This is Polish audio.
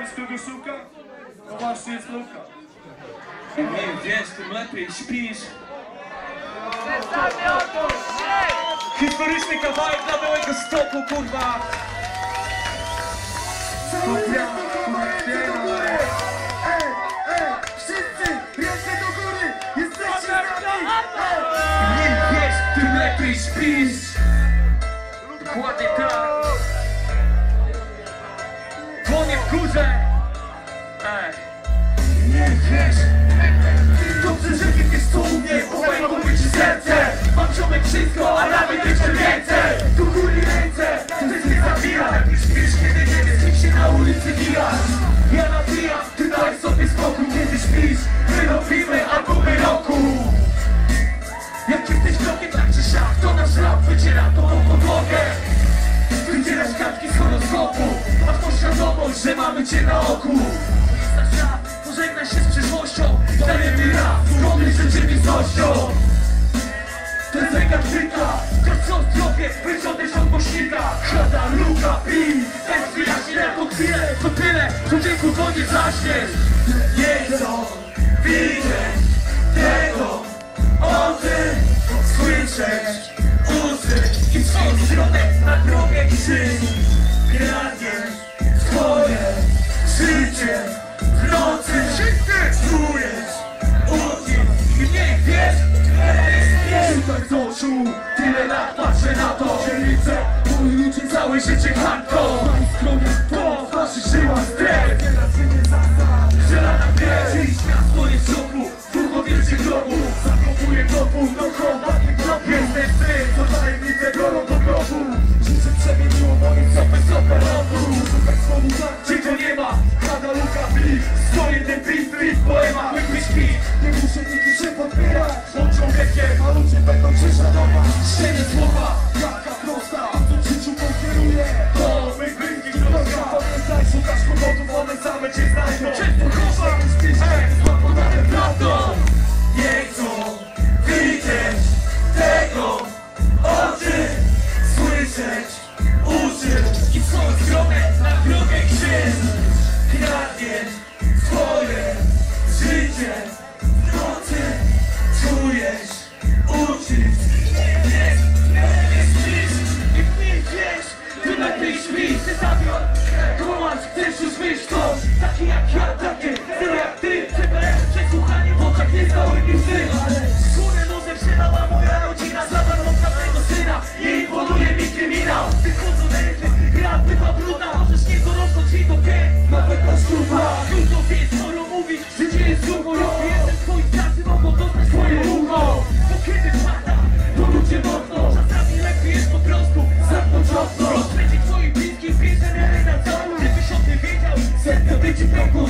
Wiesz kogo szuka? No właśnie jest Luka. Nie wiesz, tym lepiej śpisz. Historyczny kawałek dla byłego stopu, kurwa. Cały ręce do góry! Ej, ej, wszyscy, ręce do góry! Jesteście z nami! Ej! Nie wiesz, tym lepiej śpisz. Dokładnie tak. Panie Górze! Że mamy cię na oku. Pożegnaj się z przyszłością. Dajemy rap, zgodny z rzeczywistością. To jest zagadka, to co zdrowie Wyciągnąć od głośnika. Chata, luka, pi Bez wyjaśnienia to chwilę, to tyle dziękuję, to nie zaśniesz. Nie chcą widzieć tego o tym słyszeć życie W nocy czujesz. Ucisk I niech wiesz, tak z oczu Tyle lat patrzę na to. Dzielnicę, mój ludzie całe życie ich stronie to w naszych żyłach stronę cię znajdą Często chowa Złapą prawdą Nie chcą tego Oczy słyszeć uszy I swój na drogę krzyż Kradnie swoje życie W nocy czujesz ucisk de preconceito.